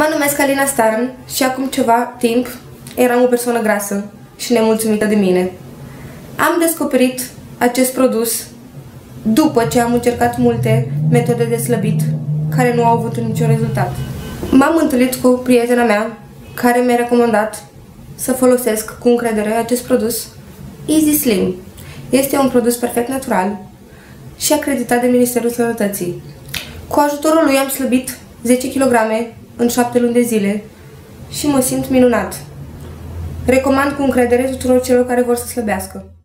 Mă numesc Alina Staran și acum ceva timp eram o persoană grasă și nemulțumită de mine. Am descoperit acest produs după ce am încercat multe metode de slăbit care nu au avut niciun rezultat. M-am întâlnit cu prietena mea care mi-a recomandat să folosesc cu încredere acest produs Easy Slim. Este un produs perfect natural și acreditat de Ministerul Sănătății. Cu ajutorul lui am slăbit 10 kg în 7 luni de zile și mă simt minunat. Recomand cu încredere tuturor celor care vor să slăbească.